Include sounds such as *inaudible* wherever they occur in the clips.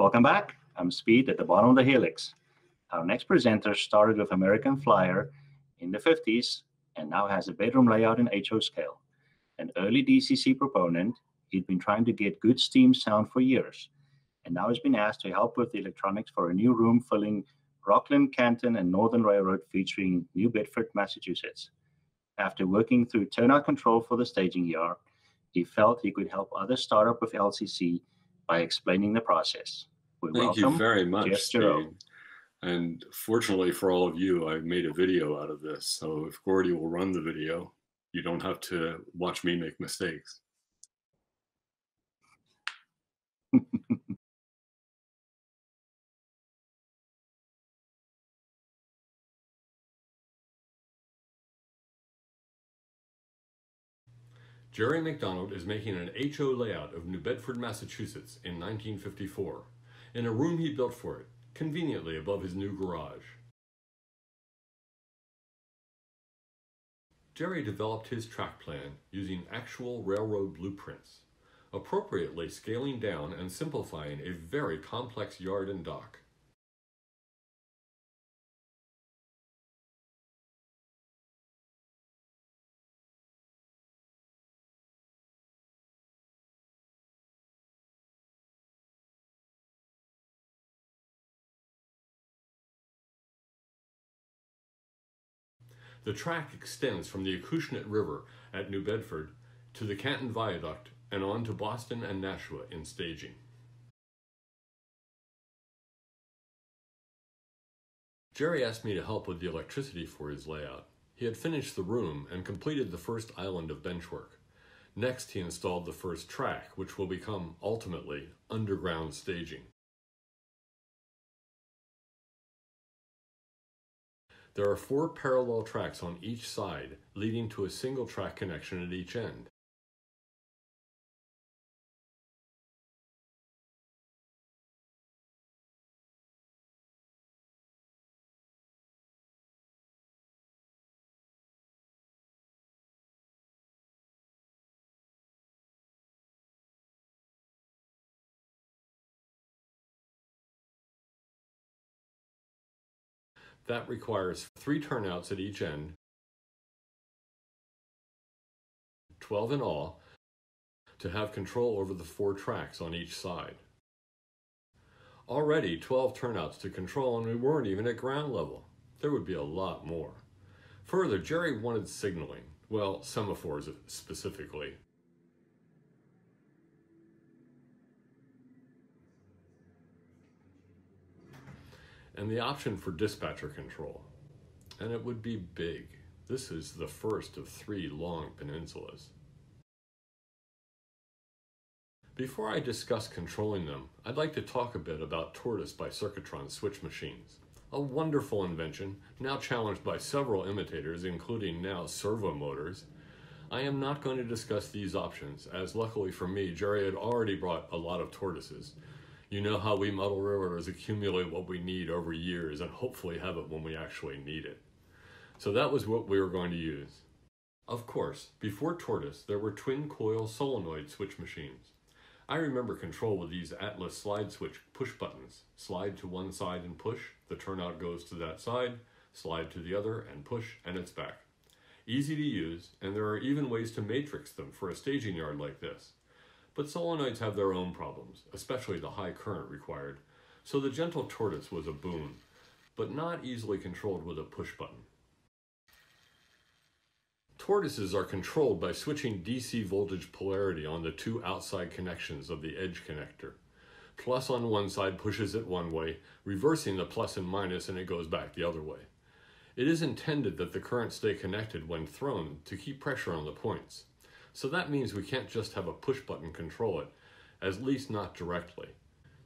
Welcome back. I'm Speed at the bottom of the helix. Our next presenter started with American Flyer in the 50s and now has a bedroom layout in HO scale. An early DCC proponent, he'd been trying to get good steam sound for years, and now has been asked to help with the electronics for a new room filling Rockland, Canton, and Northern Railroad featuring New Bedford, Massachusetts. After working through turnout control for the staging yard, he felt he could help others start up with LCC by explaining the process. We Thank you very much, Steve. And fortunately for all of you, I made a video out of this. So if Gordy will run the video, you don't have to watch me make mistakes. *laughs* Jerry McDonald is making an HO layout of New Bedford, Massachusetts in 1954, in a room he built for it, conveniently above his new garage. Jerry developed his track plan using actual railroad blueprints, appropriately scaling down and simplifying a very complex yard and dock. The track extends from the Acushnet River at New Bedford to the Canton Viaduct and on to Boston and Nashua in staging. Jerry asked me to help with the electricity for his layout. He had finished the room and completed the first island of benchwork. Next, he installed the first track, which will become, ultimately, underground staging. There are four parallel tracks on each side, leading to a single track connection at each end. That requires three turnouts at each end, 12 in all, to have control over the four tracks on each side. Already 12 turnouts to control and we weren't even at ground level. There would be a lot more. Further, Jerry wanted signaling, well, semaphores specifically. And the option for dispatcher control. And it would be big. This is the first of three long peninsulas. Before I discuss controlling them, I'd like to talk a bit about Tortoise by Circuitron switch machines. A wonderful invention, now challenged by several imitators, including now servo motors. I am not going to discuss these options, as luckily for me, Jerry had already brought a lot of tortoises, you know how we model railroaders accumulate what we need over years and hopefully have it when we actually need it. So that was what we were going to use. Of course, before Tortoise, there were twin coil solenoid switch machines. I remember control with these Atlas slide switch push buttons. Slide to one side and push, the turnout goes to that side, slide to the other and push, and it's back. Easy to use, and there are even ways to matrix them for a staging yard like this. But solenoids have their own problems, especially the high current required, so the gentle tortoise was a boon, but not easily controlled with a push button. Tortoises are controlled by switching DC voltage polarity on the two outside connections of the edge connector. Plus on one side pushes it one way, reversing the plus and minus and it goes back the other way. It is intended that the current stay connected when thrown to keep pressure on the points. So that means we can't just have a push button control it, at least not directly.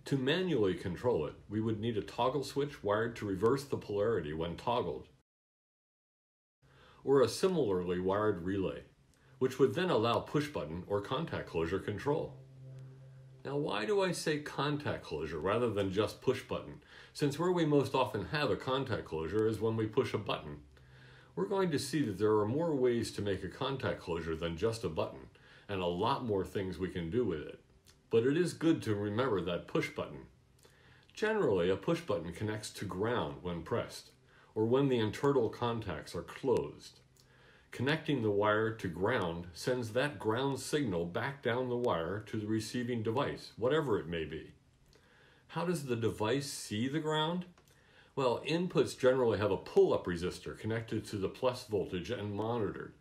To manually control it, we would need a toggle switch wired to reverse the polarity when toggled, or a similarly wired relay, which would then allow push button or contact closure control. Now why do I say contact closure rather than just push button, since where we most often have a contact closure is when we push a button we're going to see that there are more ways to make a contact closure than just a button, and a lot more things we can do with it. But it is good to remember that push button. Generally, a push button connects to ground when pressed, or when the internal contacts are closed. Connecting the wire to ground sends that ground signal back down the wire to the receiving device, whatever it may be. How does the device see the ground? Well, inputs generally have a pull-up resistor connected to the plus voltage and monitored.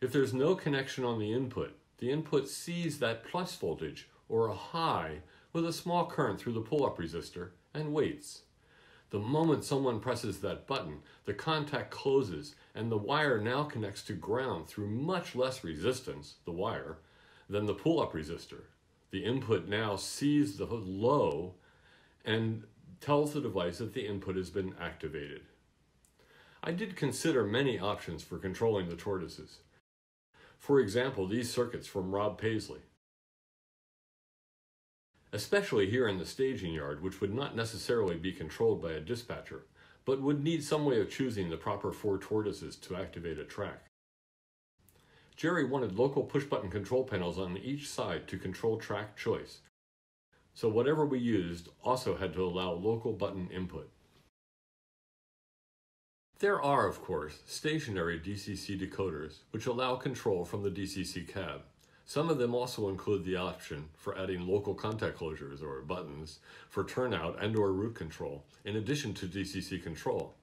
If there's no connection on the input, the input sees that plus voltage, or a high, with a small current through the pull-up resistor, and waits. The moment someone presses that button, the contact closes and the wire now connects to ground through much less resistance, the wire, than the pull-up resistor. The input now sees the low and tells the device that the input has been activated. I did consider many options for controlling the tortoises. For example, these circuits from Rob Paisley especially here in the staging yard, which would not necessarily be controlled by a dispatcher, but would need some way of choosing the proper four tortoises to activate a track. Jerry wanted local push-button control panels on each side to control track choice, so whatever we used also had to allow local button input. There are, of course, stationary DCC decoders which allow control from the DCC cab. Some of them also include the option for adding local contact closures or buttons for turnout and or route control, in addition to DCC control.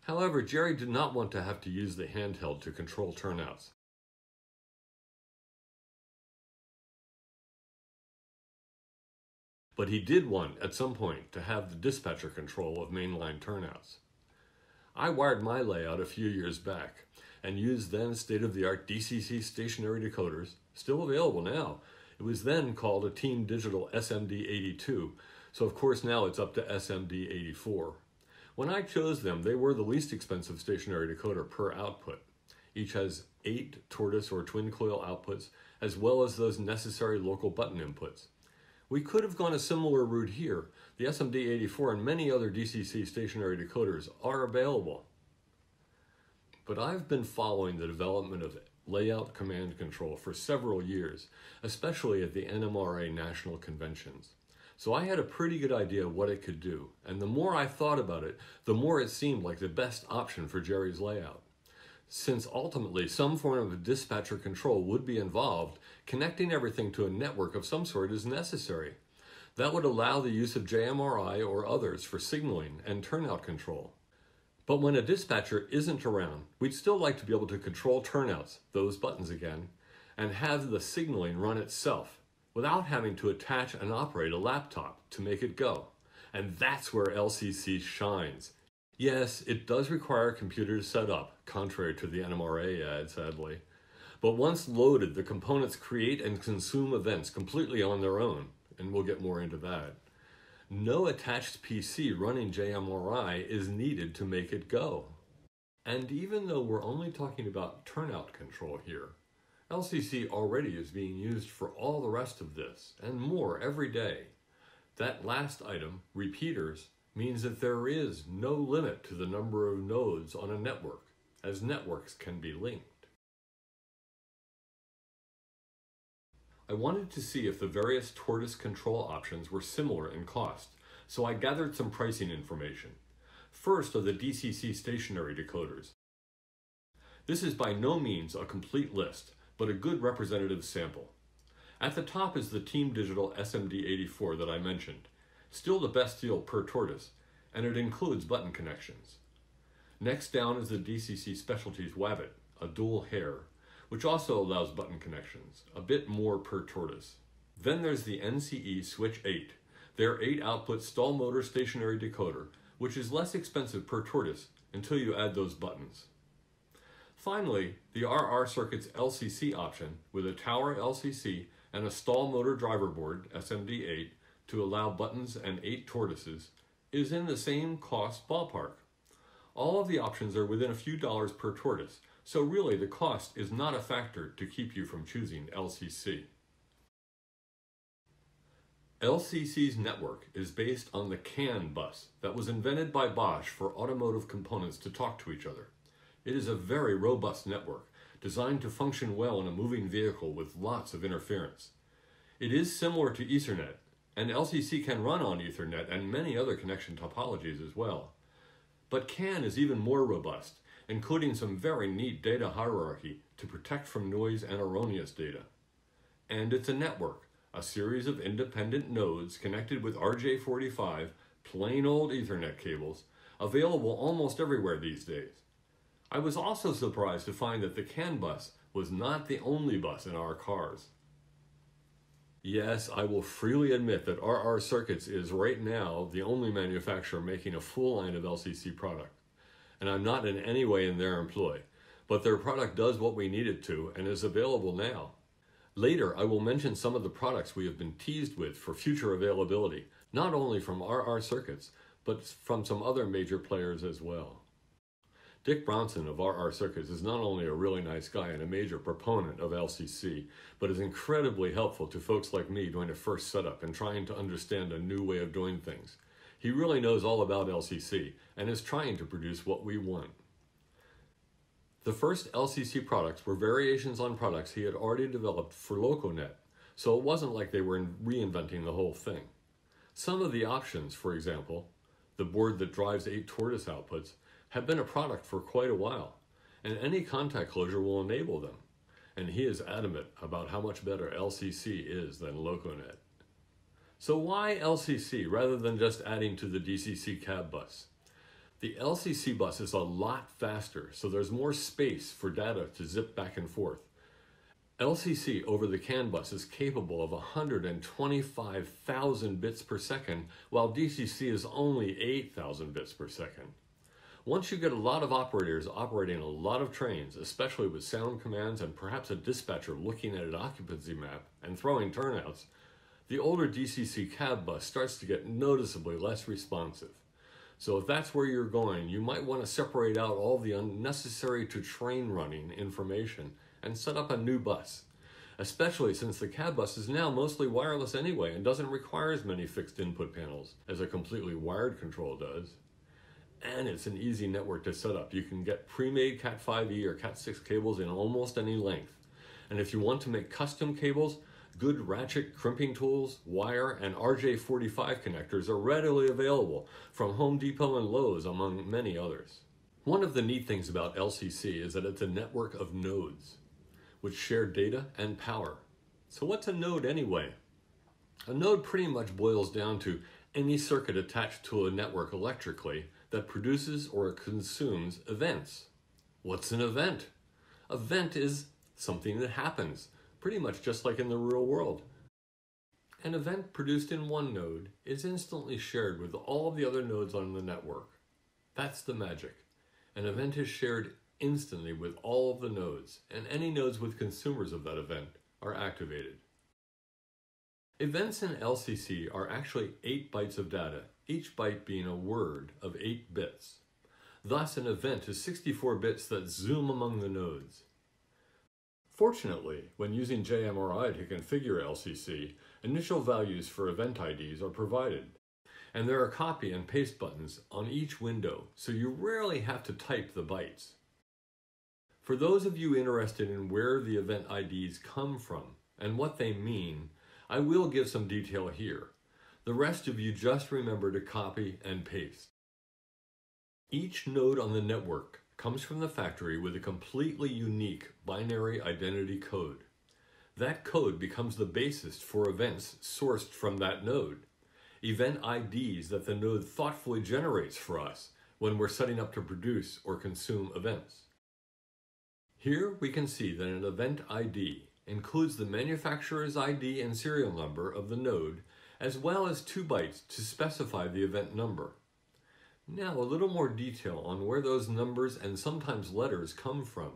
However, Jerry did not want to have to use the handheld to control turnouts. But he did want, at some point, to have the dispatcher control of mainline turnouts. I wired my layout a few years back and used then state-of-the-art DCC stationary decoders still available now. It was then called a Team Digital SMD82, so of course now it's up to SMD84. When I chose them, they were the least expensive stationary decoder per output. Each has eight tortoise or twin coil outputs, as well as those necessary local button inputs. We could have gone a similar route here. The SMD84 and many other DCC stationary decoders are available. But I've been following the development of layout command control for several years, especially at the NMRA national conventions. So I had a pretty good idea what it could do, and the more I thought about it, the more it seemed like the best option for Jerry's layout. Since ultimately some form of dispatcher control would be involved, connecting everything to a network of some sort is necessary. That would allow the use of JMRI or others for signaling and turnout control. But when a dispatcher isn't around, we'd still like to be able to control turnouts, those buttons again, and have the signaling run itself without having to attach and operate a laptop to make it go. And that's where LCC shines. Yes, it does require a computer to set up, contrary to the NMRA ad, sadly. But once loaded, the components create and consume events completely on their own, and we'll get more into that no attached PC running JMRI is needed to make it go. And even though we're only talking about turnout control here, LCC already is being used for all the rest of this and more every day. That last item, repeaters, means that there is no limit to the number of nodes on a network, as networks can be linked. I wanted to see if the various tortoise control options were similar in cost, so I gathered some pricing information. First are the DCC stationary decoders. This is by no means a complete list, but a good representative sample. At the top is the Team Digital SMD84 that I mentioned, still the best deal per tortoise, and it includes button connections. Next down is the DCC Specialties Wabbit, a dual Hare, which also allows button connections, a bit more per tortoise. Then there's the NCE Switch 8, their 8 output stall motor stationary decoder, which is less expensive per tortoise until you add those buttons. Finally, the RR-CirKits LCC option with a tower LCC and a stall motor driver board, SMD8, to allow buttons and 8 tortoises, is in the same cost ballpark. All of the options are within a few dollars per tortoise, so really the cost is not a factor to keep you from choosing LCC. LCC's network is based on the CAN bus that was invented by Bosch for automotive components to talk to each other. It is a very robust network designed to function well in a moving vehicle with lots of interference. It is similar to Ethernet, And LCC can run on Ethernet and many other connection topologies as well. But CAN is even more robust, including some very neat data hierarchy to protect from noise and erroneous data. And it's a network, a series of independent nodes connected with RJ45 plain old Ethernet cables, available almost everywhere these days. I was also surprised to find that the CAN bus was not the only bus in our cars. Yes, I will freely admit that RR-CirKits is right now the only manufacturer making a full line of LCC product. And I'm not in any way in their employ, but their product does what we need it to and is available now. Later, I will mention some of the products we have been teased with for future availability, not only from RR-CirKits, but from some other major players as well. Dick Bronson of RR-CirKits is not only a really nice guy and a major proponent of LCC, but is incredibly helpful to folks like me doing a first setup and trying to understand a new way of doing things. He really knows all about LCC and is trying to produce what we want. The first LCC products were variations on products he had already developed for LocoNet, so it wasn't like they were reinventing the whole thing. Some of the options, for example, the board that drives eight tortoise outputs, have been a product for quite a while, and any contact closure will enable them. And he is adamant about how much better LCC is than LocoNet. So why LCC rather than just adding to the DCC cab bus? The LCC bus is a lot faster, so there's more space for data to zip back and forth. LCC over the CAN bus is capable of 125,000 bits per second, while DCC is only 8,000 bits per second. Once you get a lot of operators operating a lot of trains, especially with sound commands and perhaps a dispatcher looking at an occupancy map and throwing turnouts, the older DCC cab bus starts to get noticeably less responsive. So if that's where you're going, you might want to separate out all the unnecessary to train running information and set up a new bus. Especially since the cab bus is now mostly wireless anyway and doesn't require as many fixed input panels as a completely wired control does and it's an easy network to set up. You can get pre-made Cat5e or Cat6 cables in almost any length. And if you want to make custom cables, good ratchet crimping tools, wire, and RJ45 connectors are readily available from Home Depot and Lowe's, among many others. One of the neat things about LCC is that it's a network of nodes, which share data and power. So what's a node anyway? A node pretty much boils down to any circuit attached to a network electrically that produces or consumes events. What's an event? Event is something that happens, pretty much just like in the real world. An event produced in one node is instantly shared with all of the other nodes on the network. That's the magic. An event is shared instantly with all of the nodes, and any nodes with consumers of that event are activated. Events in LCC are actually 8 bytes of data each byte being a word of 8 bits. Thus, an event is 64 bits that zoom among the nodes. Fortunately, when using JMRI to configure LCC, initial values for event IDs are provided, and there are copy and paste buttons on each window, so you rarely have to type the bytes. For those of you interested in where the event IDs come from and what they mean, I will give some detail here. The rest of you just remember to copy and paste. Each node on the network comes from the factory with a completely unique binary identity code. That code becomes the basis for events sourced from that node. Event IDs that the node thoughtfully generates for us when we're setting up to produce or consume events. Here we can see that an event ID includes the manufacturer's ID and serial number of the node as well as two bytes to specify the event number. Now a little more detail on where those numbers and sometimes letters come from.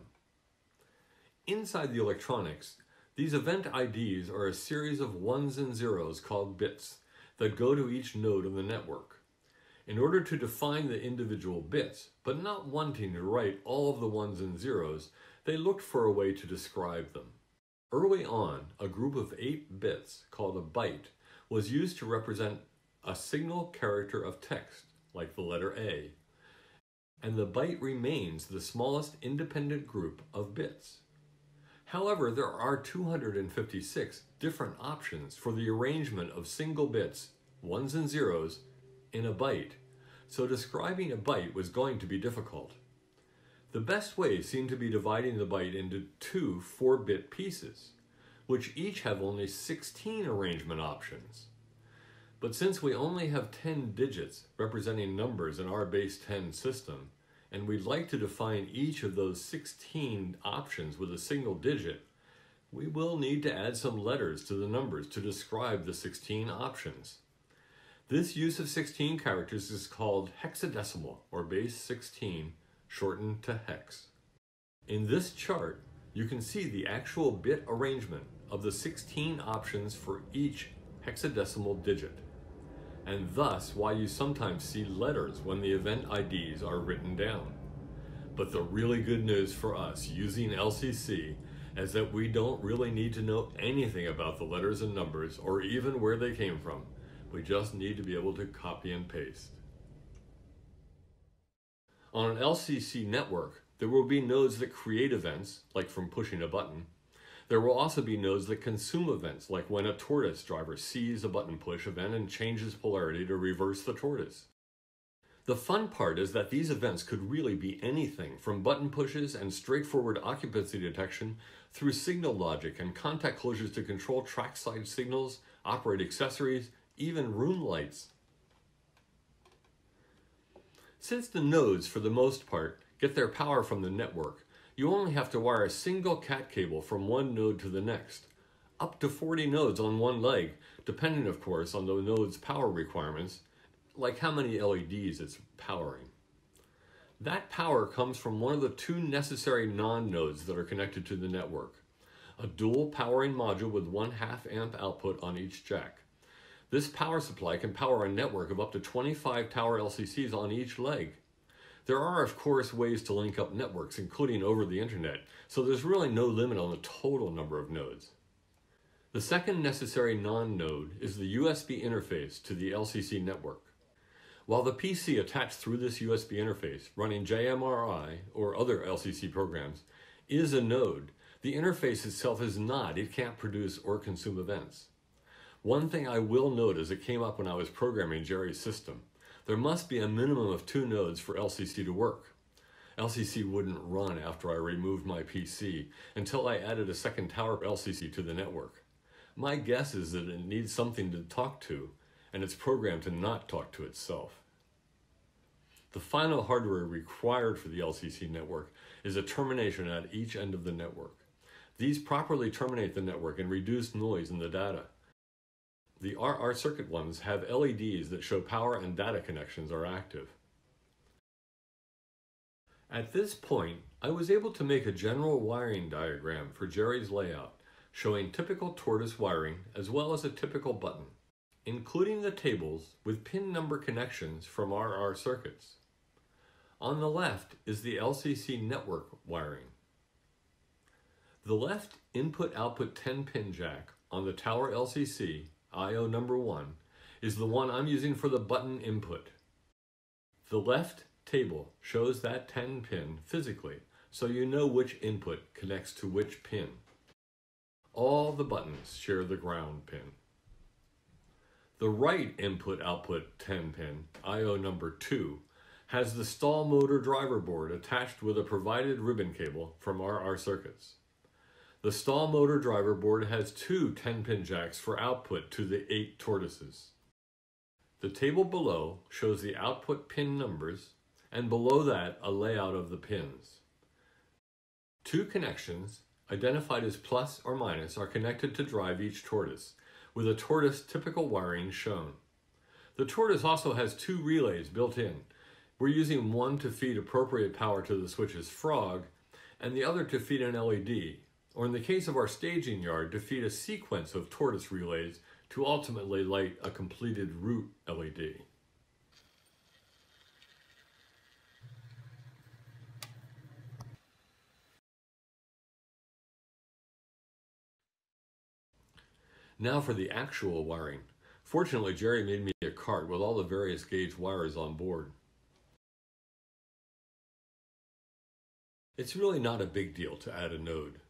Inside the electronics, these event IDs are a series of ones and zeros called bits that go to each node in the network. In order to define the individual bits, but not wanting to write all of the ones and zeros, they looked for a way to describe them. Early on, a group of eight bits, called a byte, was used to represent a single character of text, like the letter A, and the byte remains the smallest independent group of bits. However, there are 256 different options for the arrangement of single bits, ones and zeros, in a byte, so describing a byte was going to be difficult. The best way seemed to be dividing the byte into two 4-bit pieces, which each have only 16 arrangement options. But since we only have 10 digits representing numbers in our base 10 system, and we'd like to define each of those 16 options with a single digit, we will need to add some letters to the numbers to describe the 16 options. This use of 16 characters is called hexadecimal, or base 16, shortened to hex. In this chart, you can see the actual bit arrangement of the 16 options for each hexadecimal digit and thus why you sometimes see letters when the event IDs are written down. But the really good news for us using LCC is that we don't really need to know anything about the letters and numbers or even where they came from. We just need to be able to copy and paste. On an LCC network, there will be nodes that create events, like from pushing a button, there will also be nodes that consume events, like when a tortoise driver sees a button push event and changes polarity to reverse the tortoise. The fun part is that these events could really be anything from button pushes and straightforward occupancy detection through signal logic and contact closures to control trackside signals, operate accessories, even room lights. Since the nodes, for the most part, get their power from the network, you only have to wire a single cat cable from one node to the next. Up to 40 nodes on one leg, depending of course on the node's power requirements, like how many LEDs it's powering. That power comes from one of the two necessary non-nodes that are connected to the network. A dual powering module with 1 half amp output on each jack. This power supply can power a network of up to 25 tower LCCs on each leg. There are, of course, ways to link up networks, including over the internet, so there's really no limit on the total number of nodes. The second necessary non-node is the USB interface to the LCC network. While the PC attached through this USB interface, running JMRI or other LCC programs, is a node, the interface itself is not. It can't produce or consume events. One thing I will note as it came up when I was programming Jerry's system there must be a minimum of two nodes for LCC to work. LCC wouldn't run after I removed my PC until I added a second tower LCC to the network. My guess is that it needs something to talk to, and it's programmed to not talk to itself. The final hardware required for the LCC network is a termination at each end of the network. These properly terminate the network and reduce noise in the data. The RR circuit ones have LEDs that show power and data connections are active. At this point, I was able to make a general wiring diagram for Jerry's layout, showing typical tortoise wiring as well as a typical button, including the tables with pin number connections from RR-CirKits. On the left is the LCC network wiring. The left input-output 10-pin jack on the tower LCC IO number one, is the one I'm using for the button input. The left table shows that 10 pin physically, so you know which input connects to which pin. All the buttons share the ground pin. The right input-output 10 pin, IO number 2, has the stall motor driver board attached with a provided ribbon cable from RR-CirKits. The stall motor driver board has two 10-pin jacks for output to the eight tortoises. The table below shows the output pin numbers, and below that a layout of the pins. Two connections, identified as plus or minus, are connected to drive each tortoise, with a tortoise typical wiring shown. The tortoise also has two relays built in. We're using one to feed appropriate power to the switch's frog, and the other to feed an LED, or in the case of our staging yard, to feed a sequence of tortoise relays to ultimately light a completed route LED. Now for the actual wiring. Fortunately, Jerry made me a cart with all the various gauge wires on board. It's really not a big deal to add a node.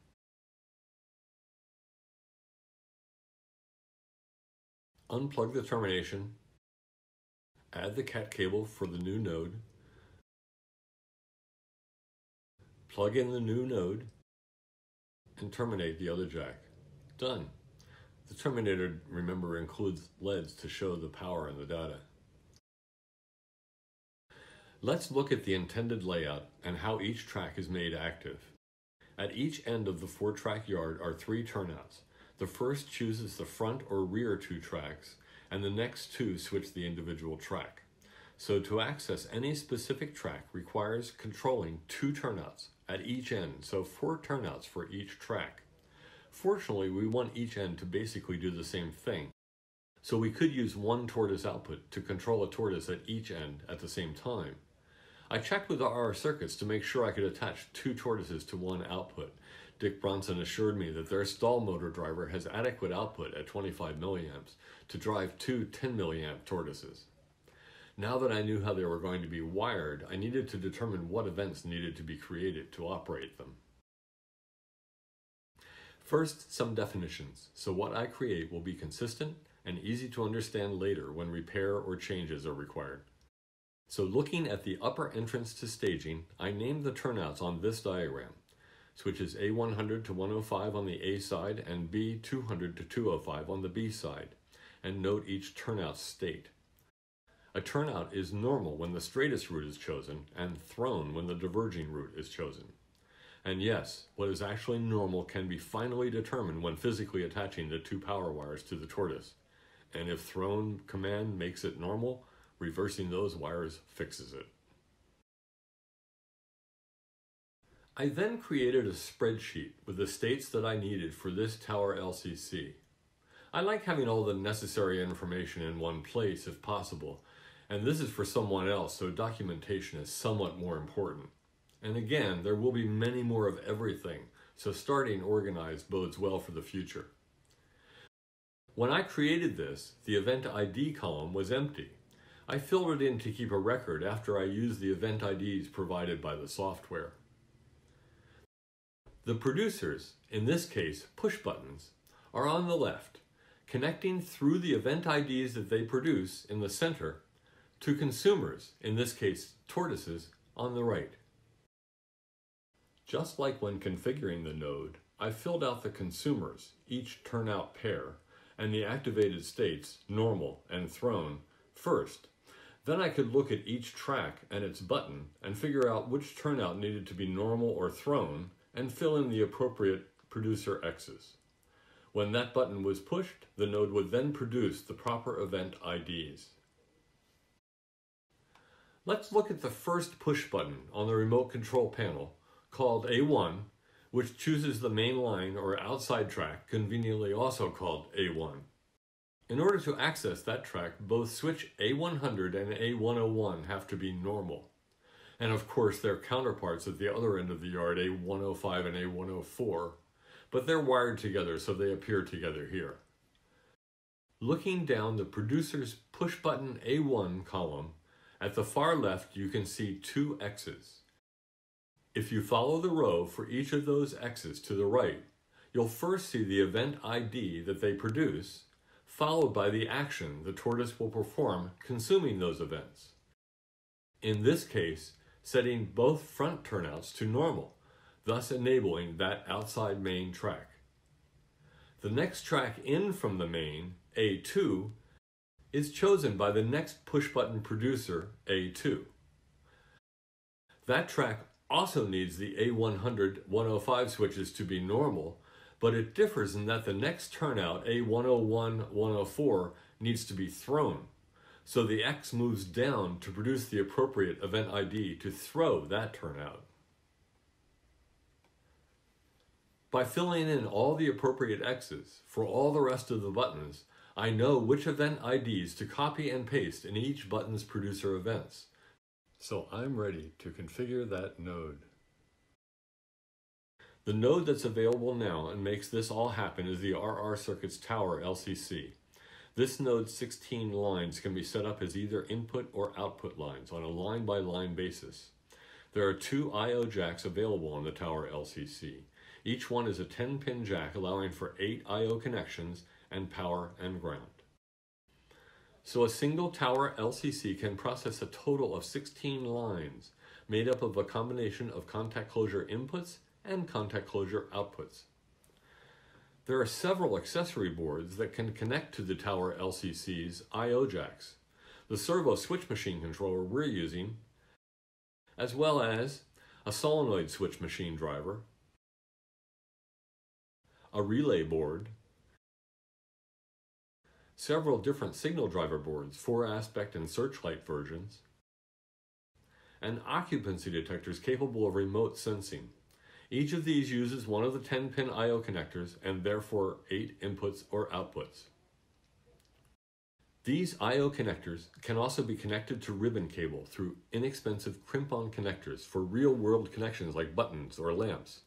Unplug the termination, add the cat cable for the new node, plug in the new node, and terminate the other jack. Done. The terminator, remember, includes LEDs to show the power and the data. Let's look at the intended layout and how each track is made active. At each end of the four track yard are three turnouts. The first chooses the front or rear two tracks, and the next two switch the individual track. So to access any specific track requires controlling two turnouts at each end, so four turnouts for each track. Fortunately, we want each end to basically do the same thing. So we could use one tortoise output to control a tortoise at each end at the same time. I checked with RR-CirKits to make sure I could attach two tortoises to one output. Dick Bronson assured me that their stall motor driver has adequate output at 25 milliamps to drive two 10 milliamp tortoises. Now that I knew how they were going to be wired, I needed to determine what events needed to be created to operate them. First, some definitions, so what I create will be consistent and easy to understand later when repair or changes are required. So looking at the upper entrance to staging, I named the turnouts on this diagram. Switches A100 to 105 on the A side and B200 to 205 on the B side, and note each turnout state. A turnout is normal when the straightest route is chosen and thrown when the diverging route is chosen. And yes, what is actually normal can be finally determined when physically attaching the two power wires to the tortoise. And if thrown command makes it normal, reversing those wires fixes it. I then created a spreadsheet with the states that I needed for this tower LCC. I like having all the necessary information in one place if possible, and this is for someone else, so documentation is somewhat more important. And again, there will be many more of everything, so starting organized bodes well for the future. When I created this, the event ID column was empty. I filled it in to keep a record after I used the event IDs provided by the software. The producers, in this case push buttons, are on the left, connecting through the event IDs that they produce in the center to consumers, in this case tortoises, on the right. Just like when configuring the node, I filled out the consumers, each turnout pair, and the activated states, normal and thrown, first. Then I could look at each track and its button and figure out which turnout needed to be normal or thrown and fill in the appropriate producer X's. When that button was pushed, the node would then produce the proper event IDs. Let's look at the first push button on the remote control panel called A1, which chooses the main line or outside track, conveniently also called A1. In order to access that track, both switch A100 and A101 have to be normal. And of course, their counterparts at the other end of the yard, A105 and A104, but they're wired together so they appear together here. Looking down the producer's push button A1 column, at the far left you can see two X's. If you follow the row for each of those X's to the right, you'll first see the event ID that they produce, followed by the action the tortoise will perform consuming those events. In this case, setting both front turnouts to normal, thus enabling that outside main track. The next track in from the main, A2, is chosen by the next push button producer, A2. That track also needs the A100 105 switches to be normal, but it differs in that the next turnout, A101 104, needs to be thrown. So the X moves down to produce the appropriate event ID to throw that turnout. By filling in all the appropriate X's for all the rest of the buttons, I know which event IDs to copy and paste in each button's producer events. So I'm ready to configure that node. The node that's available now and makes this all happen is the RR-CirKits Tower LCC. This node's 16 lines can be set up as either input or output lines on a line-by-line -line basis. There are two I.O. jacks available on the Tower LCC. Each one is a 10-pin jack allowing for 8 I.O. connections and power and ground. So a single tower LCC can process a total of 16 lines made up of a combination of contact closure inputs and contact closure outputs. There are several accessory boards that can connect to the tower LCC's I.O. jacks, the servo switch machine controller we're using, as well as a solenoid switch machine driver, a relay board, several different signal driver boards, 4-aspect and searchlight versions, and occupancy detectors capable of remote sensing. Each of these uses one of the 10-pin I.O. connectors and therefore 8 inputs or outputs. These I.O. connectors can also be connected to ribbon cable through inexpensive crimp-on connectors for real-world connections like buttons or lamps.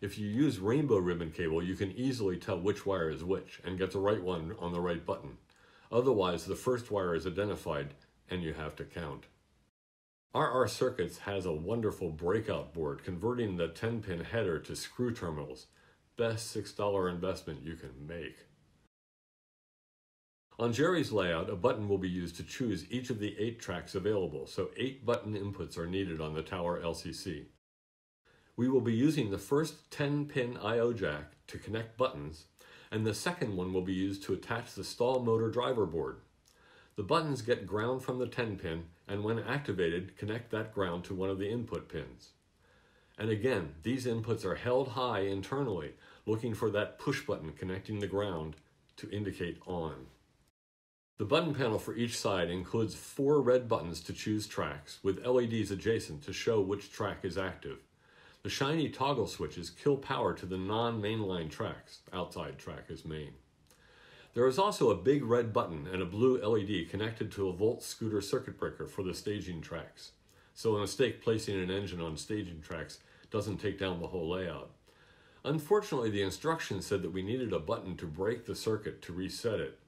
If you use rainbow ribbon cable, you can easily tell which wire is which and get the right one on the right button. Otherwise, the first wire is identified and you have to count. RR-CirKits has a wonderful breakout board converting the 10-pin header to screw terminals. Best $6 investment you can make. On Jerry's layout, a button will be used to choose each of the eight tracks available, so eight button inputs are needed on the Tower LCC. We will be using the first 10-pin I.O. jack to connect buttons, and the second one will be used to attach the stall motor driver board. The buttons get ground from the 10 pin and when activated connect that ground to one of the input pins. And again, these inputs are held high internally looking for that push button connecting the ground to indicate on. The button panel for each side includes four red buttons to choose tracks with LEDs adjacent to show which track is active. The shiny toggle switches kill power to the non-mainline tracks. Outside track is main. There is also a big red button and a blue LED connected to a Volt scooter circuit breaker for the staging tracks. So a mistake placing an engine on staging tracks doesn't take down the whole layout. Unfortunately, the instructions said that we needed a button to break the circuit to reset it,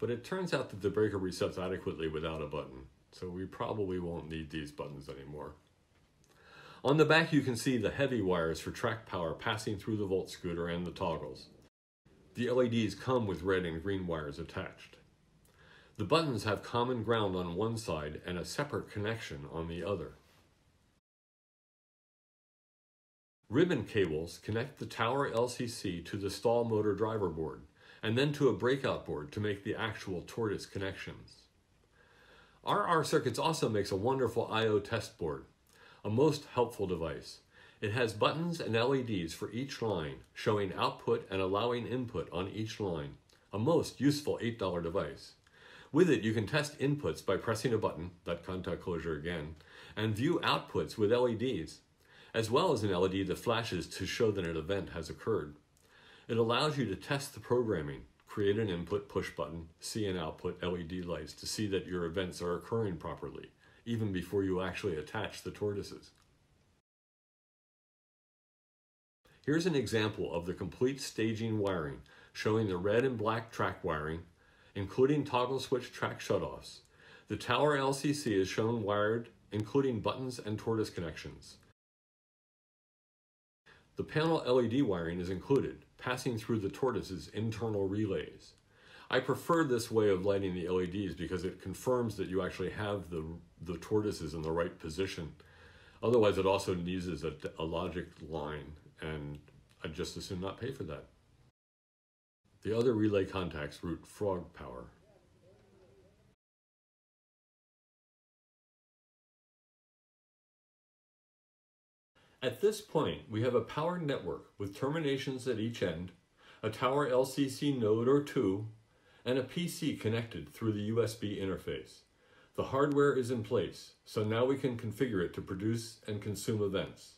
but it turns out that the breaker resets adequately without a button, so we probably won't need these buttons anymore. On the back you can see the heavy wires for track power passing through the Volt scooter and the toggles. The LEDs come with red and green wires attached. The buttons have common ground on one side and a separate connection on the other. Ribbon cables connect the tower LCC to the stall motor driver board and then to a breakout board to make the actual tortoise connections. RR-CirKits also makes a wonderful I.O. test board, a most helpful device. It has buttons and LEDs for each line, showing output and allowing input on each line. A most useful $8 device. With it, you can test inputs by pressing a button, that contact closure again, and view outputs with LEDs, as well as an LED that flashes to show that an event has occurred. It allows you to test the programming, create an input push button, see an output LED lights to see that your events are occurring properly, even before you actually attach the tortoises. Here's an example of the complete staging wiring, showing the red and black track wiring, including toggle switch track shutoffs. The tower LCC is shown wired, including buttons and tortoise connections. The panel LED wiring is included, passing through the tortoise's internal relays. I prefer this way of lighting the LEDs because it confirms that you actually have the, the tortoises in the right position. Otherwise, it also uses a, a logic line and I'd just as soon not pay for that. The other relay contacts route frog power. At this point, we have a powered network with terminations at each end, a tower LCC node or two, and a PC connected through the USB interface. The hardware is in place, so now we can configure it to produce and consume events.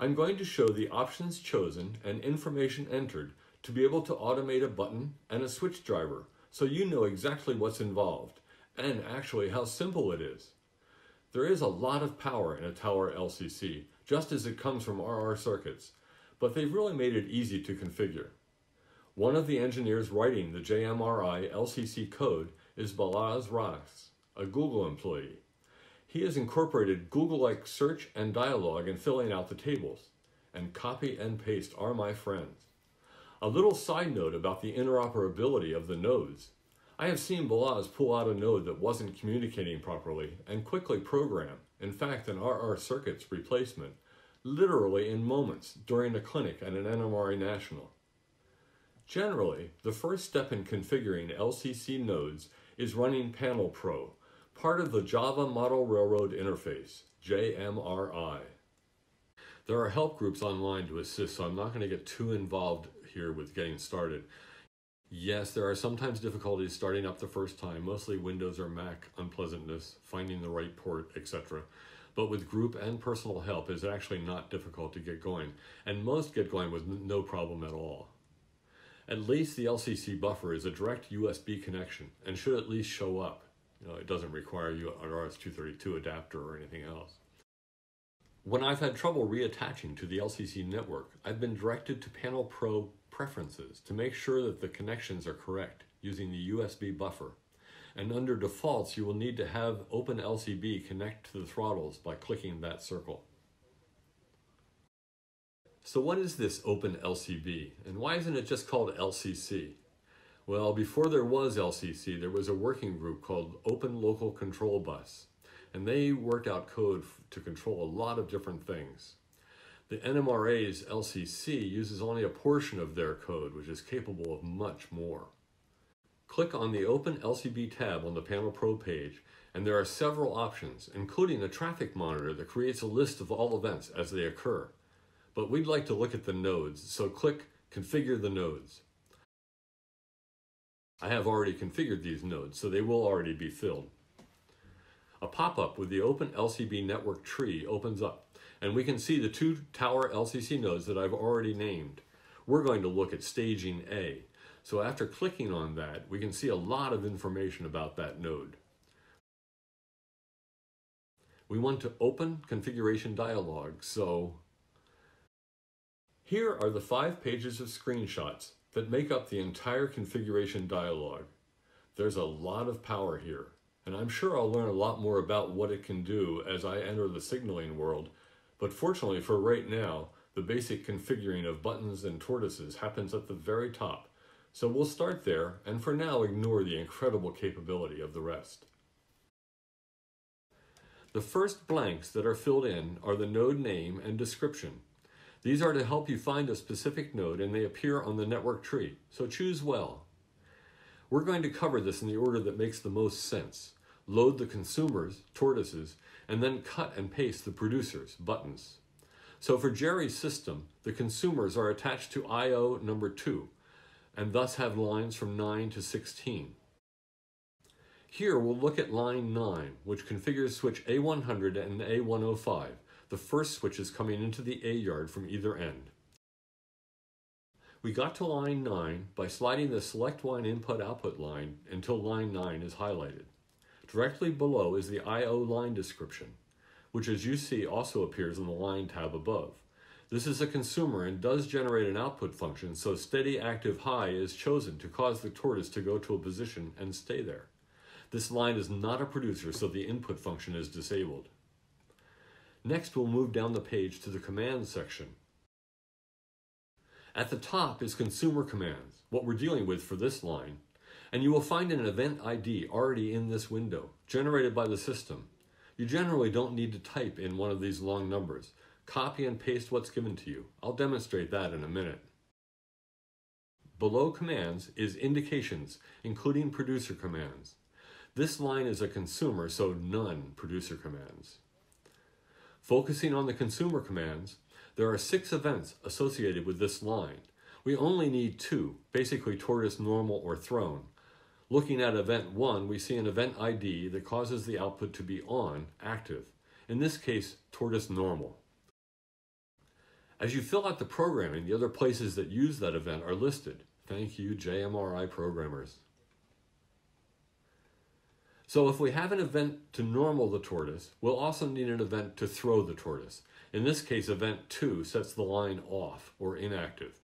I'm going to show the options chosen and information entered to be able to automate a button and a switch driver so you know exactly what's involved and actually how simple it is. There is a lot of power in a Tower LCC, just as it comes from RR-CirKits, but they've really made it easy to configure. One of the engineers writing the JMRI LCC code is Balazs Racz, a Google employee. He has incorporated Google-like search and dialogue in filling out the tables, and copy and paste are my friends. A little side note about the interoperability of the nodes. I have seen Balazs pull out a node that wasn't communicating properly and quickly program, in fact an RR-CirKits replacement, literally in moments during a clinic at an NMRA National. Generally, the first step in configuring LCC nodes is running Panel Pro, part of the Java Model Railroad Interface, JMRI. There are help groups online to assist, so I'm not going to get too involved here with getting started. Yes, there are sometimes difficulties starting up the first time, mostly Windows or Mac unpleasantness, finding the right port, etc. But with group and personal help, it's actually not difficult to get going, and most get going with no problem at all. At least the LCC buffer is a direct USB connection and should at least show up. You know, it doesn't require you an RS-232 adapter or anything else. When I've had trouble reattaching to the LCC network, I've been directed to Panel Pro preferences to make sure that the connections are correct using the USB buffer. And under defaults, you will need to have Open OpenLCB connect to the throttles by clicking that circle. So what is this Open OpenLCB and why isn't it just called LCC? Well, before there was LCC, there was a working group called Open Local Control Bus, and they worked out code to control a lot of different things. The NMRA's LCC uses only a portion of their code, which is capable of much more. Click on the Open LCB tab on the Panel Pro page, and there are several options, including a traffic monitor that creates a list of all events as they occur but we'd like to look at the nodes, so click Configure the Nodes. I have already configured these nodes, so they will already be filled. A pop-up with the Open LCB network tree opens up, and we can see the two tower LCC nodes that I've already named. We're going to look at staging A. So after clicking on that, we can see a lot of information about that node. We want to open configuration dialog, so here are the five pages of screenshots that make up the entire configuration dialog. There's a lot of power here, and I'm sure I'll learn a lot more about what it can do as I enter the signaling world, but fortunately for right now, the basic configuring of buttons and tortoises happens at the very top, so we'll start there and for now ignore the incredible capability of the rest. The first blanks that are filled in are the node name and description, these are to help you find a specific node and they appear on the network tree, so choose well. We're going to cover this in the order that makes the most sense. Load the consumers, tortoises, and then cut and paste the producers, buttons. So for Jerry's system, the consumers are attached to I.O. number 2, and thus have lines from 9 to 16. Here we'll look at line 9, which configures switch A100 and A105, the first switch is coming into the A yard from either end. We got to line 9 by sliding the select line input-output line until line 9 is highlighted. Directly below is the I.O. line description, which as you see also appears in the line tab above. This is a consumer and does generate an output function, so steady active high is chosen to cause the tortoise to go to a position and stay there. This line is not a producer, so the input function is disabled. Next, we'll move down the page to the commands section. At the top is consumer commands, what we're dealing with for this line, and you will find an event ID already in this window, generated by the system. You generally don't need to type in one of these long numbers. Copy and paste what's given to you. I'll demonstrate that in a minute. Below commands is indications, including producer commands. This line is a consumer, so none producer commands. Focusing on the consumer commands, there are six events associated with this line. We only need two, basically tortoise, normal, or thrown. Looking at event 1, we see an event ID that causes the output to be on, active. In this case, tortoise normal. As you fill out the programming, the other places that use that event are listed. Thank you, JMRI programmers. So if we have an event to normal the tortoise, we'll also need an event to throw the tortoise. In this case, event 2 sets the line off or inactive.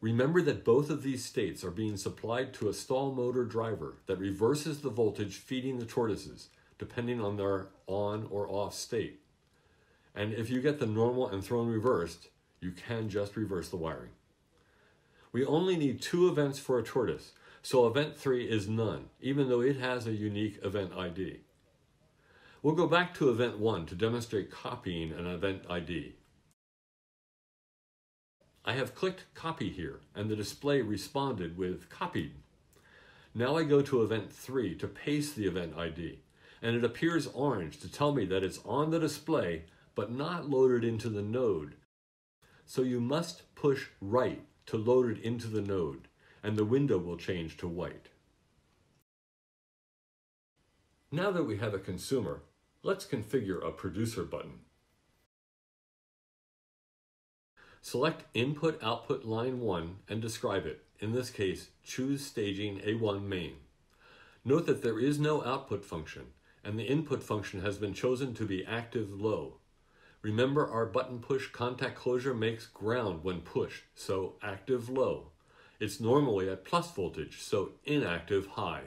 Remember that both of these states are being supplied to a stall motor driver that reverses the voltage feeding the tortoises, depending on their on or off state. And if you get the normal and thrown reversed, you can just reverse the wiring. We only need two events for a tortoise, so event 3 is none, even though it has a unique event ID. We'll go back to event 1 to demonstrate copying an event ID. I have clicked copy here, and the display responded with copied. Now I go to event 3 to paste the event ID, and it appears orange to tell me that it's on the display but not loaded into the node. So you must push right to load it into the node, and the window will change to white. Now that we have a consumer, let's configure a producer button. Select Input Output Line 1 and describe it. In this case, choose Staging A1 Main. Note that there is no output function, and the input function has been chosen to be active low. Remember our button push contact closure makes ground when pushed, so active low. It's normally at plus voltage, so inactive high.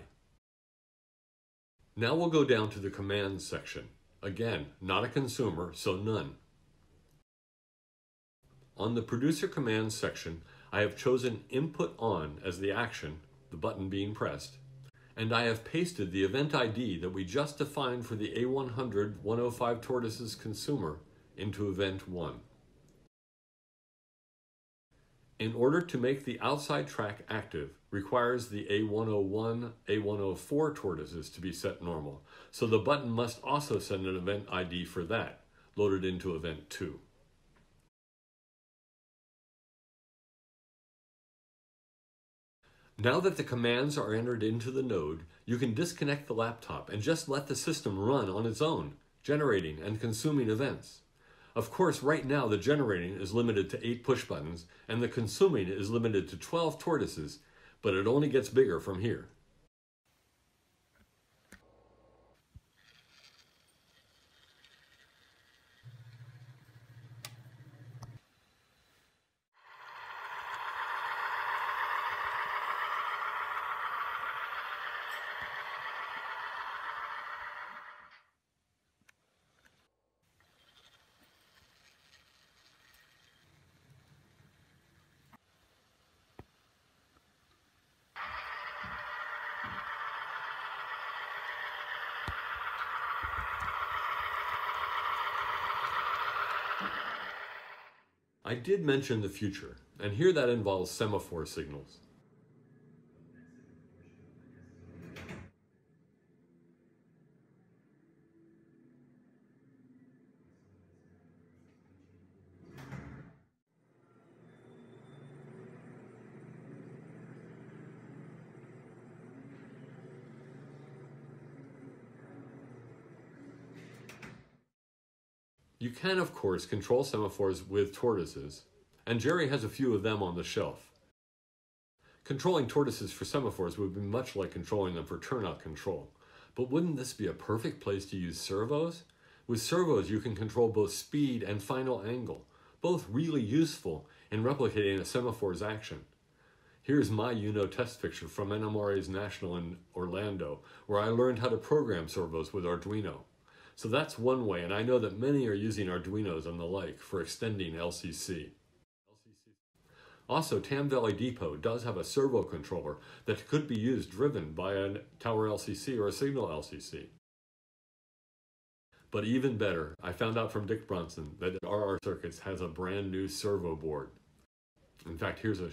Now we'll go down to the commands section. Again, not a consumer, so none. On the producer commands section, I have chosen input on as the action, the button being pressed, and I have pasted the event ID that we just defined for the A100 105 Tortoises consumer into event 1. In order to make the outside track active requires the A101, A104 tortoises to be set normal, so the button must also send an event ID for that, loaded into event 2. Now that the commands are entered into the node, you can disconnect the laptop and just let the system run on its own, generating and consuming events. Of course, right now the generating is limited to 8 push buttons and the consuming is limited to 12 tortoises, but it only gets bigger from here. I did mention the future, and here that involves semaphore signals. You can, of course, control semaphores with tortoises, and Jerry has a few of them on the shelf. Controlling tortoises for semaphores would be much like controlling them for turnout control. But wouldn't this be a perfect place to use servos? With servos, you can control both speed and final angle, both really useful in replicating a semaphore's action. Here's my Uno test picture from NMRA's National in Orlando, where I learned how to program servos with Arduino. So that's one way, and I know that many are using Arduinos and the like for extending LCC. Also, Tam Valley Depot does have a servo controller that could be used driven by a Tower LCC or a Signal LCC. But even better, I found out from Dick Bronson that RR-CirKits has a brand new servo board. In fact, here's a,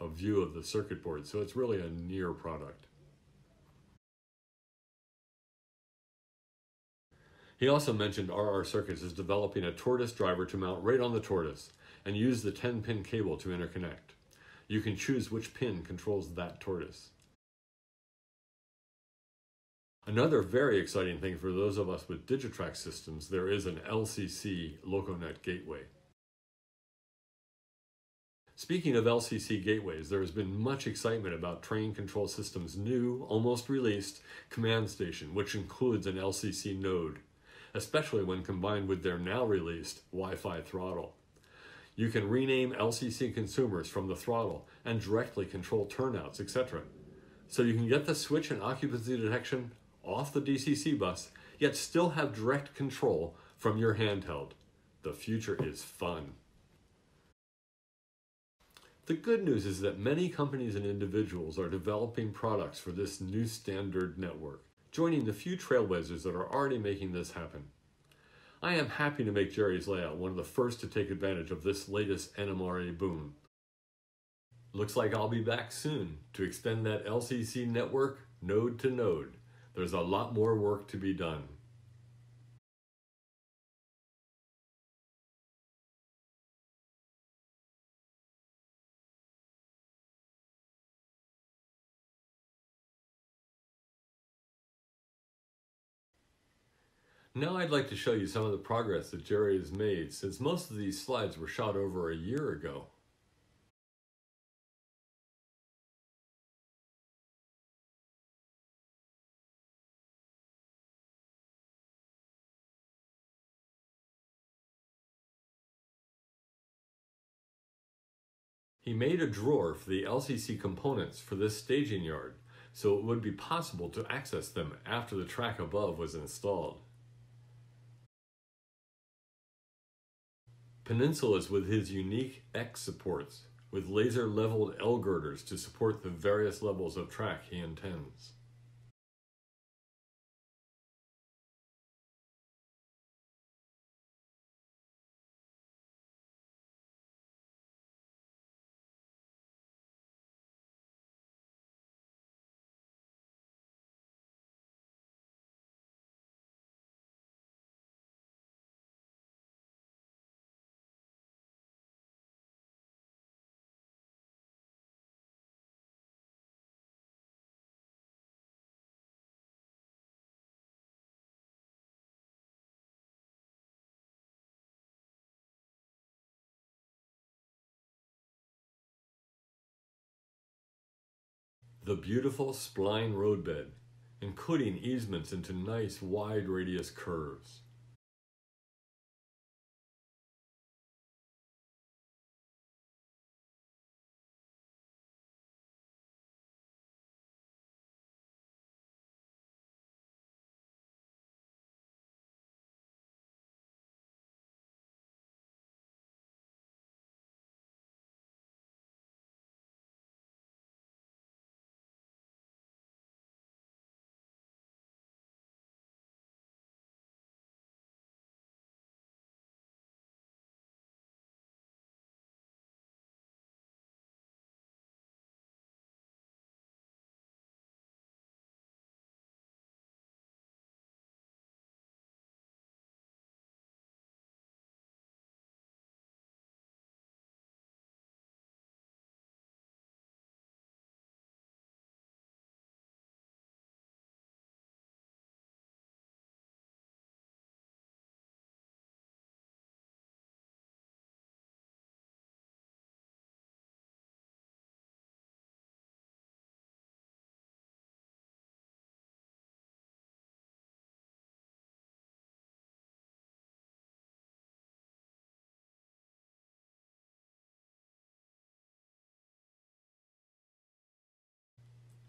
a view of the circuit board, so it's really a near product. He also mentioned RR-CirKits is developing a tortoise driver to mount right on the tortoise and use the 10 pin cable to interconnect. You can choose which pin controls that tortoise. Another very exciting thing for those of us with Digitrax systems, there is an LCC LocoNet gateway. Speaking of LCC gateways, there has been much excitement about Train Control Systems' new, almost released, command station, which includes an LCC node especially when combined with their now released Wi-Fi throttle. You can rename LCC consumers from the throttle and directly control turnouts, etc. So you can get the switch and occupancy detection off the DCC bus, yet still have direct control from your handheld. The future is fun. The good news is that many companies and individuals are developing products for this new standard network, joining the few trailblazers that are already making this happen. I am happy to make Jerry's layout one of the first to take advantage of this latest NMRA boom. Looks like I'll be back soon to extend that LCC network node to node. There's a lot more work to be done. Now I'd like to show you some of the progress that Jerry has made since most of these slides were shot over a year ago. He made a drawer for the LCC components for this staging yard, so it would be possible to access them after the track above was installed. Peninsulas with his unique X supports, with laser leveled L girders to support the various levels of track he intends. The beautiful spline roadbed, including easements into nice wide radius curves.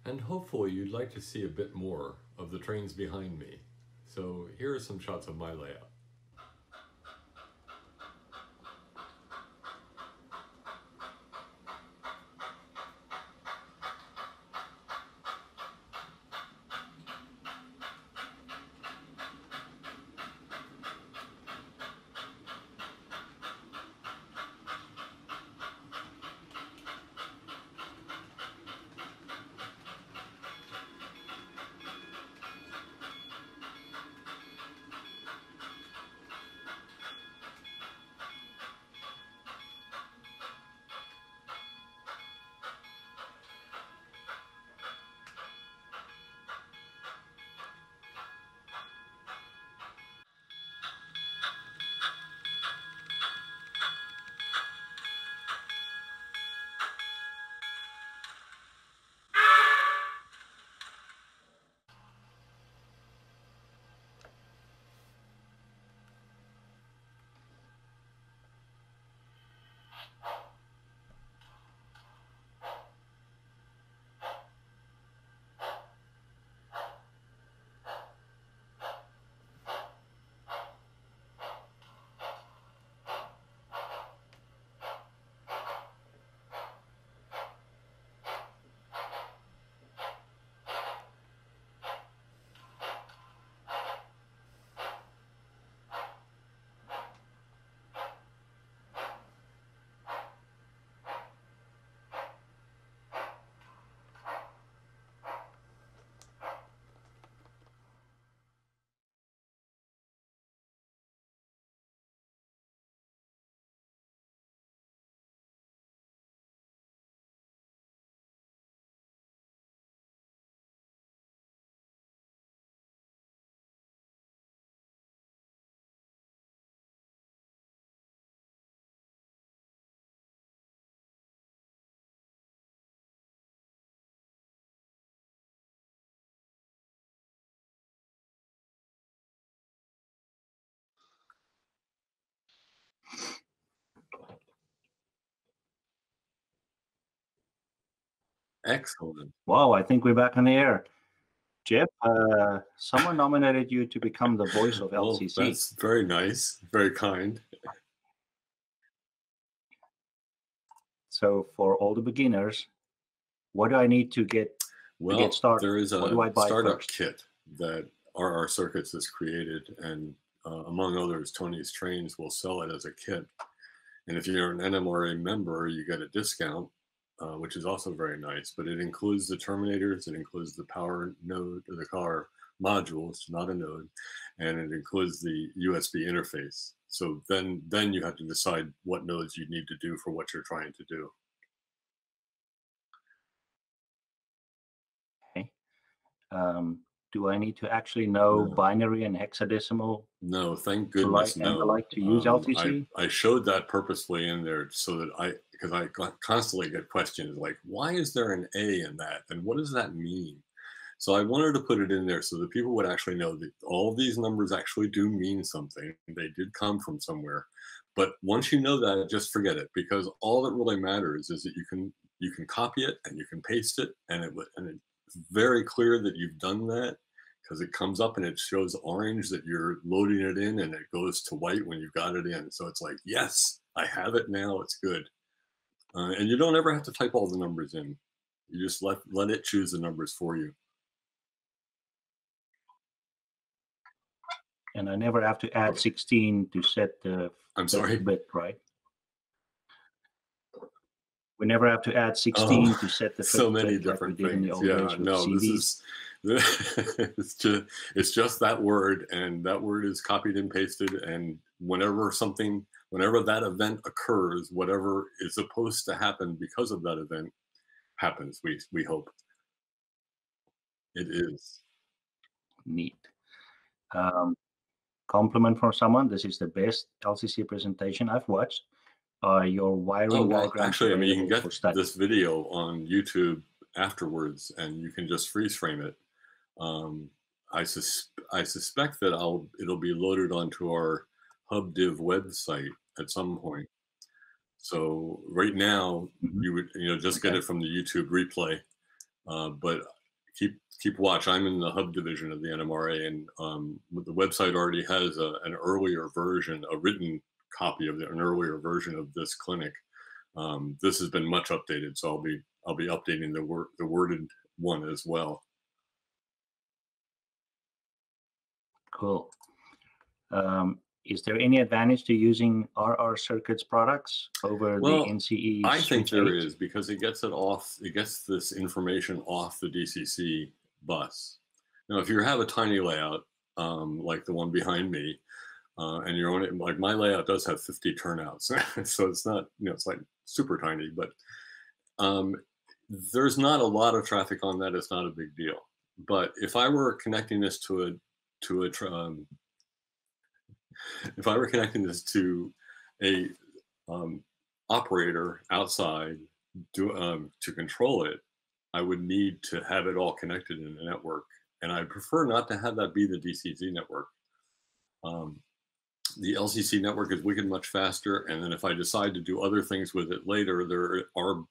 And hopefully you'd like to see a bit more of the trains behind me. So here are some shots of my layout. Excellent. Wow, I think we're back on the air. Jeff, uh, someone nominated you to become the voice of Well, LCC. that's very nice, very kind. So for all the beginners, what do I need to get? Well, started, there is what a do I buy startup first? kit that RR-CirKits has created, and uh, among others, Tony's Trains will sell it as a kit. And if you're an NMRA member, you get a discount, uh, which is also very nice. But it includes the terminators, it includes the power node, the car modules, not a node, and it includes the USB interface. So then, then you have to decide what nodes you need to do for what you're trying to do. Um, do I need to actually know No. binary and hexadecimal? No, thank like goodness the no. like to use Um, LTC? I, I showed that purposely in there so that I, because I constantly get questions like, why is there an A in that? And what does that mean? So I wanted to put it in there so that people would actually know that all these numbers actually do mean something. They did come from somewhere. But once you know that, just forget it because all that really matters is that you can you can copy it and you can paste it and it and it's very clear that you've done that because it comes up and it shows orange that you're loading it in and it goes to white when you've got it in. So it's like, yes, I have it now. It's good. Uh, and you don't ever have to type all the numbers in. You just let let it choose the numbers for you. And I never have to add 16 to set the I'm sorry. bit, right? We never have to add 16 Oh, to set the *laughs* so many like different things. Yeah, no, this is *laughs* it's just it's just that word, and that word is copied and pasted. And whenever something, whenever that event occurs, whatever is supposed to happen because of that event happens. We we hope it is. Neat. Um, compliment from someone. This is the best LCC presentation I've watched. Uh, your wiring Oh well, actually, I mean, you can get this video on YouTube afterwards, and you can just freeze frame it. Um, I sus I suspect that I'll it'll be loaded onto our HubDiv website at some point. So right now, Mhm. you would you know just get it from the YouTube replay, uh, but keep keep watch. I'm in the Hub division of the NMRA, and um, the website already has a, an earlier version, a written copy of the, an earlier version of this clinic. Um, this has been much updated, so I'll be I'll be updating the word the worded one as well. Cool. Um, is there any advantage to using RR-CirKits products over Well, the NCE? I think there 8? is because it gets it off. It gets this information off the DCC bus. Now, if you have a tiny layout um, like the one behind me, uh, and you're on it, like my layout does have 50 turnouts, *laughs* so it's not you know it's like super tiny, but um, there's not a lot of traffic on that. It's not a big deal. But if I were connecting this to a to a um, if I were connecting this to a um, operator outside do, um, to control it, I would need to have it all connected in the network. And I prefer not to have that be the DCC network. Um, the LCC network is wicked much faster. And then if I decide to do other things with it later, there are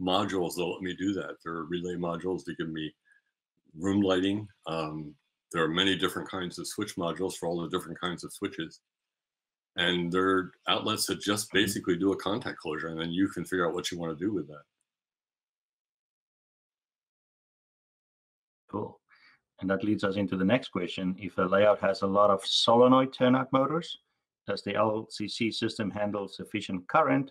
modules that let me do that. There are relay modules that give me room lighting. Um, there are many different kinds of switch modules for all the different kinds of switches. And there are outlets that just mm-hmm. basically do a contact closure, and then you can figure out what you want to do with that. Cool. And that leads us into the next question. If a layout has a lot of solenoid turnout motors, does the LCC system handle sufficient current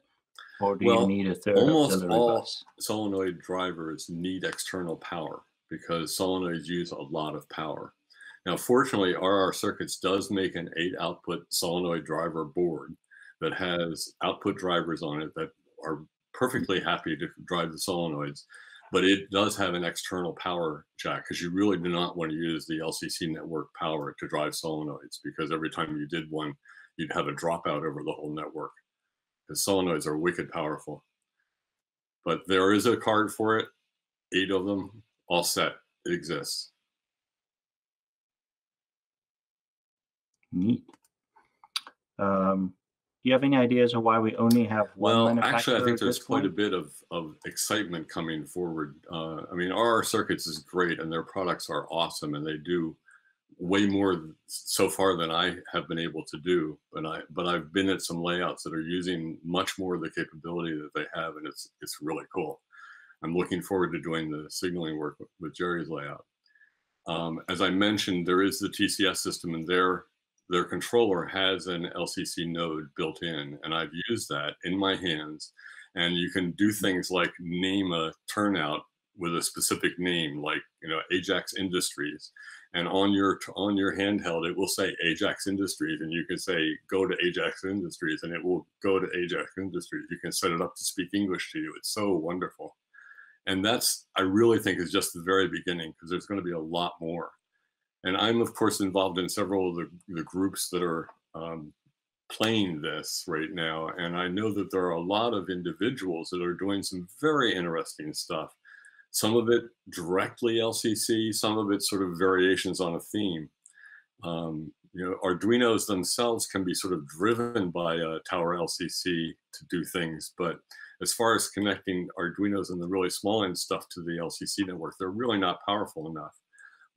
or do Well, you need a third almost all- bus? Solenoid drivers need external power because solenoids use a lot of power. Now, fortunately, RR-CirKits does make an eight output solenoid driver board that has output drivers on it that are perfectly happy to drive the solenoids, but it does have an external power jack because you really do not want to use the LCC network power to drive solenoids because every time you did one, you'd have a dropout over the whole network because solenoids are wicked powerful. But there is a card for it, eight of them, all set. It exists. Neat. Um, you have any ideas of why we only have one Well, actually, I think there's quite a bit of, of excitement coming forward. Uh, I mean, RR-CirKits is great and their products are awesome and they do way more so far than I have been able to do. But I but I've been at some layouts that are using much more of the capability that they have, and it's it's really cool. I'm looking forward to doing the signaling work with, with Jerry's layout. Um, as I mentioned, there is the TCS system, and their their controller has an LCC node built in, and I've used that in my hands. And you can do hmm. things like name a turnout with a specific name, like you know Ajax Industries, and on your on your handheld it will say Ajax Industries, and you can say go to Ajax Industries, and it will go to Ajax Industries. You can set it up to speak English to you. It's so wonderful, and that's I really think is just the very beginning because there's going to be a lot more. And I'm of course involved in several of the, the groups that are um, playing this right now, and I know that there are a lot of individuals that are doing some very interesting stuff some of it directly LCC, some of it sort of variations on a theme. Um, you know, Arduinos themselves can be sort of driven by a Tower LCC to do things, but as far as connecting Arduinos and the really small end stuff to the LCC network, they're really not powerful enough.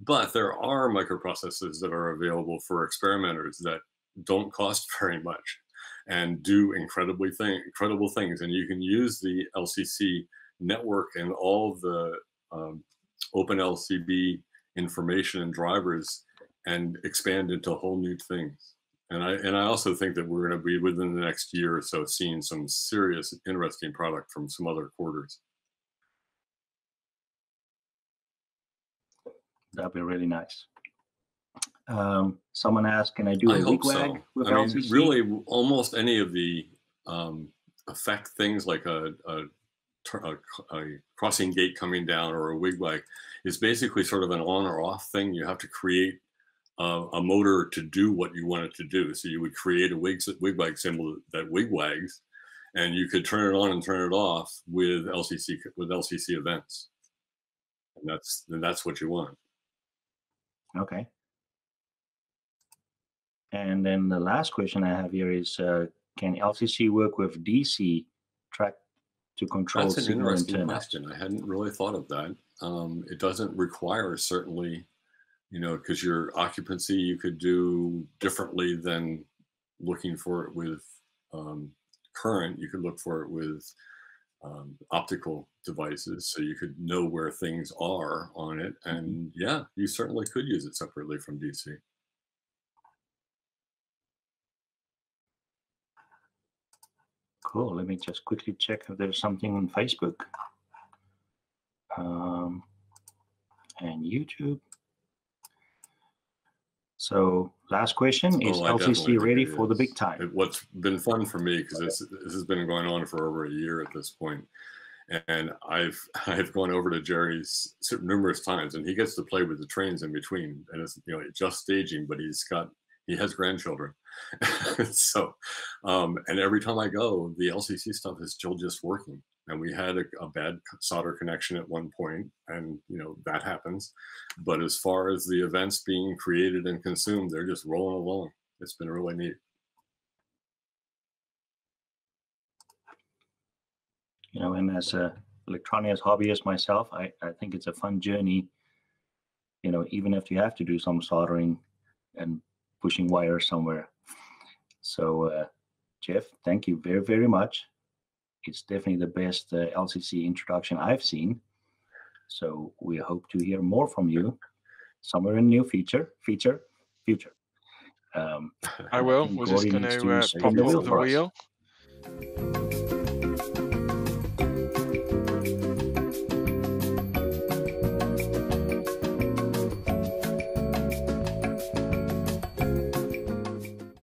But there are microprocessors that are available for experimenters that don't cost *laughs* very much and do incredibly thing, incredible things. And you can use the LCC network and all the um, open LCB information and drivers and expand into whole new things. And I and I also think that we're going to be within the next year or so seeing some serious interesting product from some other quarters. That'd be really nice. Um, someone asked, "Can I do a I hope wigwag so. with I mean, LCC?" really, almost any of the um, effect things like a, a, a, a crossing gate coming down or a wigwag is basically sort of an on or off thing. You have to create a, a motor to do what you want it to do. So you would create a wig, wigwag symbol that wigwags, and you could turn it on and turn it off with LCC with LCC events. And that's and that's what you want. Okay. And then the last question I have here is, uh, can LCC work with DC track to control That's an interesting question. I hadn't really thought of that. Um, it doesn't require certainly, you know, because your occupancy you could do differently than looking for it with um, current. You could look for it with um, optical devices, so you could know where things are on it. And yeah, you certainly could use it separately from DC. Cool. Let me just quickly check if there's something on Facebook um, and YouTube. So, last question is Oh, I LCC ready for the big time? It- What's been fun for me because this this has been going on for over a year at this point, and I've *laughs* I've gone over to Jerry's numerous times, and he gets to play with the trains in between, and it's you know just staging, but he's got he has grandchildren, *laughs* so um, and every time I go, the LCC stuff is still just working. And we had a, a bad solder connection at one point, and you know that happens. But as far as the events being created and consumed, they're just rolling along. It's been really neat. you know and as a electronics hobbyist myself I, I think it's a fun journey you know even if you have to do some soldering and pushing wires somewhere so uh, jeff thank you very very much it's definitely the best uh, lcc introduction i've seen so we hope to hear more from you somewhere in new feature feature future um, I will. We're just going to uh, pop off the wheel.